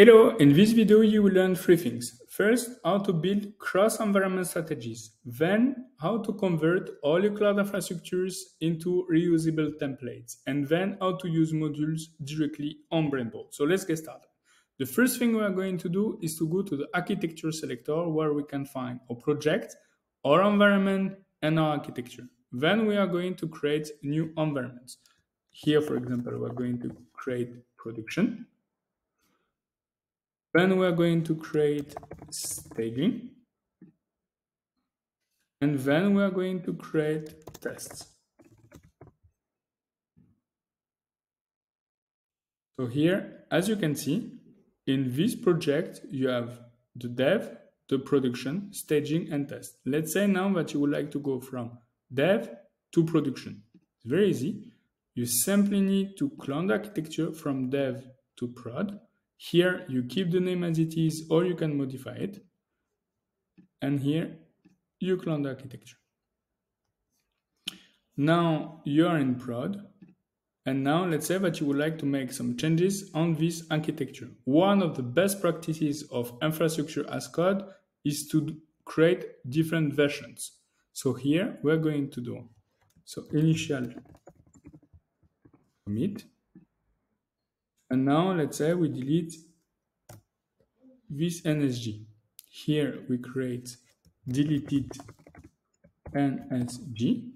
Hello, in this video you will learn three things. First, how to build cross-environment strategies. Then, how to convert all your cloud infrastructures into reusable templates. And then, how to use modules directly on Brainboard. So let's get started. The first thing we are going to do is to go to the architecture selector where we can find our project, our environment, and our architecture. Then we are going to create new environments. Here, for example, we're going to create production. Then we're going to create staging. And then we're going to create tests. So here, as you can see, in this project, you have the dev, the production, staging, and test. Let's say now that you would like to go from dev to production. It's very easy. You simply need to clone the architecture from dev to prod here you keep the name as it is or you can modify it. And here you clone the architecture. Now you are in prod. And now let's say that you would like to make some changes on this architecture. One of the best practices of infrastructure as code is to create different versions. So here we're going to do so initial commit and now let's say we delete this NSG. Here we create deleted NSG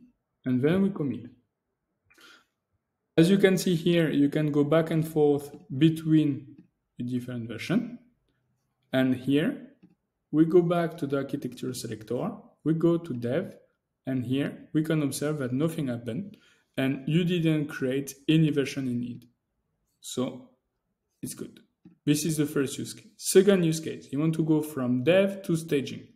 and then we commit. As you can see here, you can go back and forth between the different version. And here we go back to the architecture selector, we go to dev, and here we can observe that nothing happened and you didn't create any version in it. So it's good. This is the first use case. Second use case, you want to go from dev to staging.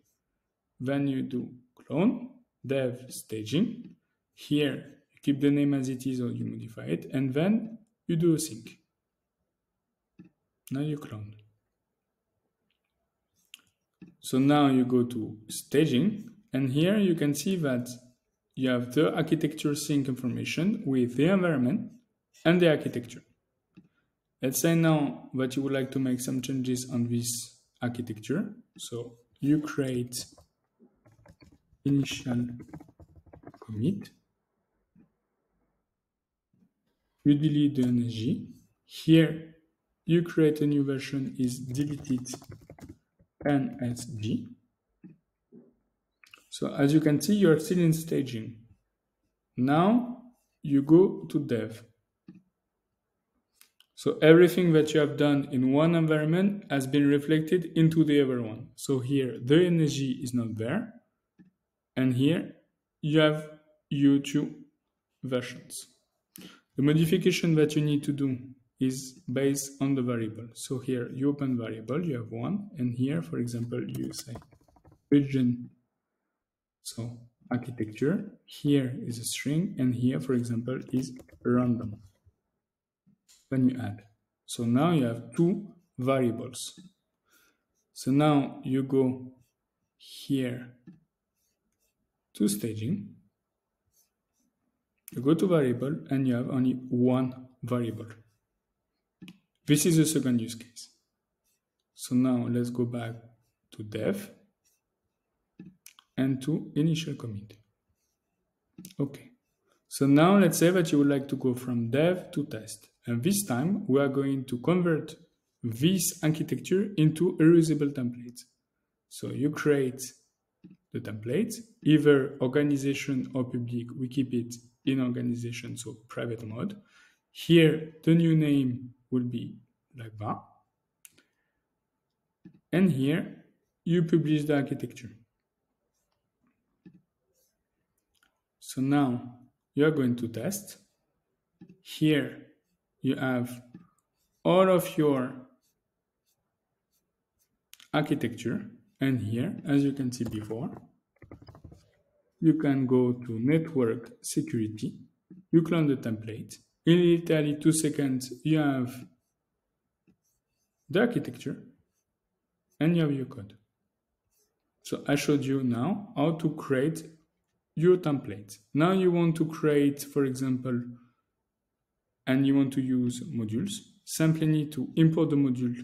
Then you do clone, dev, staging. Here, you keep the name as it is or you modify it, and then you do a sync. Now you clone. So now you go to staging, and here you can see that you have the architecture sync information with the environment and the architecture. Let's say now that you would like to make some changes on this architecture. So you create initial commit. You delete the NSG. Here you create a new version is deleted NSG. So as you can see, you're still in staging. Now you go to dev. So everything that you have done in one environment has been reflected into the other one. So here the NSG is not there. And here you have U2 versions. The modification that you need to do is based on the variable. So here you open variable, you have one, and here, for example, you say region. So architecture, here is a string, and here, for example, is random when you add. So now you have two variables. So now you go here to staging, you go to variable and you have only one variable. This is the second use case. So now let's go back to dev and to initial commit. Okay. So now let's say that you would like to go from dev to test. And this time we are going to convert this architecture into a reusable template. So you create the template, either organization or public, we keep it in organization, so private mode. Here, the new name will be like that. And here, you publish the architecture. So now you are going to test. Here you have all of your architecture. And here as you can see before you can go to network security. You clone the template. In literally two seconds you have the architecture and you have your code. So i showed you now how to create your template. Now you want to create, for example, and you want to use modules, simply need to import the module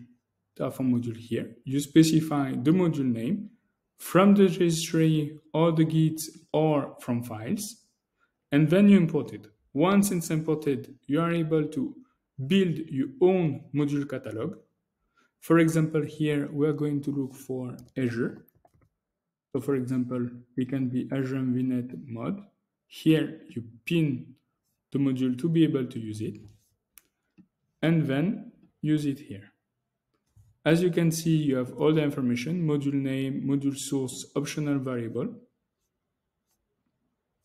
Terraform module here. You specify the module name from the registry or the Git or from files, and then you import it. Once it's imported, you are able to build your own module catalog. For example, here we are going to look for Azure. So for example, it can be Azure VNet mod. Here you pin the module to be able to use it and then use it here. As you can see, you have all the information, module name, module source, optional variable,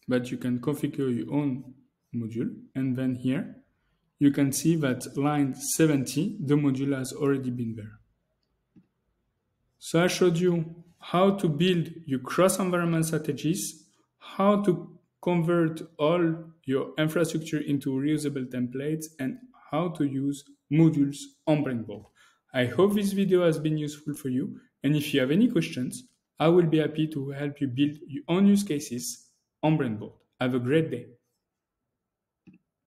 but you can configure your own module. And then here, you can see that line 70, the module has already been there. So I showed you how to build your cross-environment strategies, how to convert all your infrastructure into reusable templates, and how to use modules on Brainboard. I hope this video has been useful for you, and if you have any questions, I will be happy to help you build your own use cases on Brainboard. Have a great day.